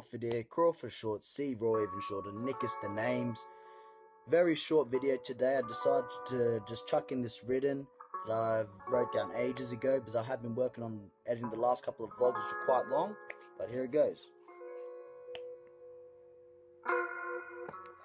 Crawford here, Crawford short, C Raw even shorter, Nick is the names. Very short video today. I decided to just chuck in this written that I wrote down ages ago because I have been working on editing the last couple of vlogs which are quite long. But here it goes.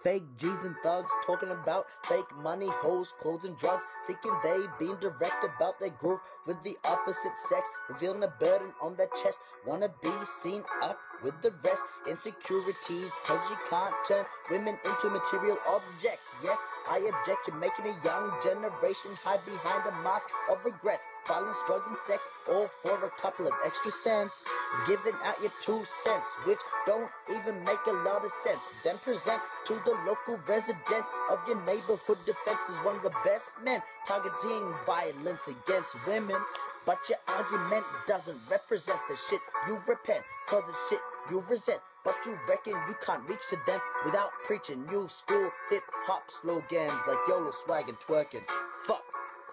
Fake G's and thugs talking about fake money, hoes, clothes, and drugs. Thinking they being direct about their growth with the opposite sex. Revealing a burden on their chest. Wanna be seen up with the rest. Insecurities, cause you can't turn women into material objects. Yes, I object to making a young generation hide behind a mask of regrets. Violence, drugs, and sex, all for a couple of extra cents. Giving out your two cents, which don't even make a lot of sense. Then present to the local residents of your neighborhood defense is one of the best men targeting violence against women. But your argument doesn't represent the shit you repent, cause it's shit you resent. But you reckon you can't reach to them without preaching new school hip hop slogans like YOLO swag and twerking. Fuck,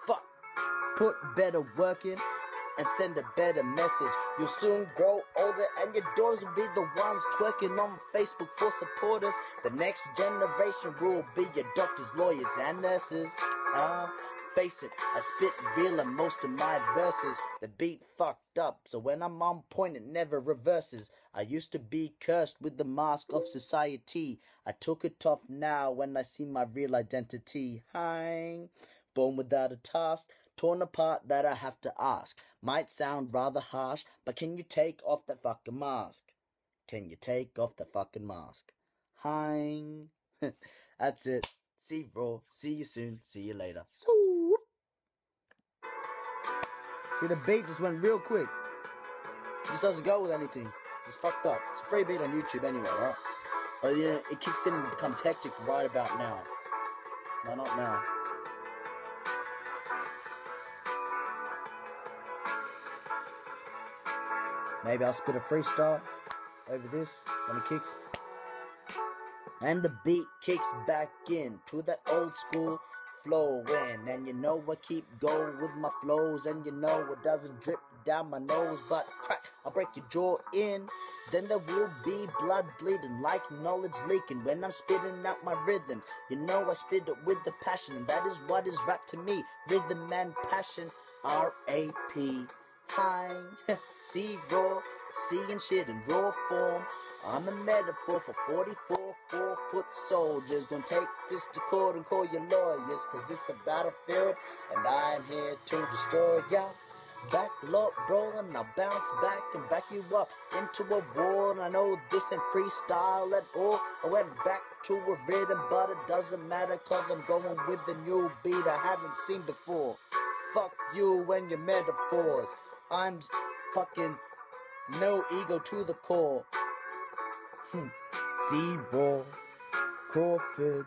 fuck, put better work in and send a better message. You'll soon grow older and your daughters will be the ones twerking on Facebook for supporters. The next generation will be your doctors, lawyers, and nurses. Uh, face it, I spit real in most of my verses. The beat fucked up, so when I'm on point, it never reverses. I used to be cursed with the mask of society. I took it off now when I see my real identity. Hang, Born without a task, torn apart that I have to ask. Might sound rather harsh, but can you take off that fucking mask? Can you take off the fucking mask? Hang. That's it. See raw. See you soon. See you later. So. See the beat just went real quick. Just doesn't go with anything. It's fucked up. It's a free beat on YouTube anyway, right? But yeah, it kicks in and becomes hectic right about now. No, not now. Maybe I'll spit a freestyle over this when it kicks. And the beat kicks back in to that old school flowing. And you know I keep going with my flows. And you know it doesn't drip down my nose. But crack, I'll break your jaw in. Then there will be blood bleeding like knowledge leaking when I'm spitting out my rhythm. You know I spit it with the passion. And that is what is rap to me. Rhythm and passion. R-A-P high. See raw, seeing shit in raw form. I'm a metaphor for 44 four foot soldiers. Don't take this to court and call your lawyers, cause this a battlefield, and I'm here to destroy ya. Back low, bro, and I'll bounce back and back you up into a war. And I know this ain't freestyle at all. I went back to a rhythm, but it doesn't matter, cause I'm going with the new beat I haven't seen before. Fuck you and your metaphors. I'm fucking no ego to the core. Zero Crawford.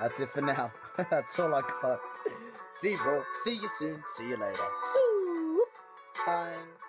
That's it for now. That's all I got. Zero. See you soon. See you later. Bye.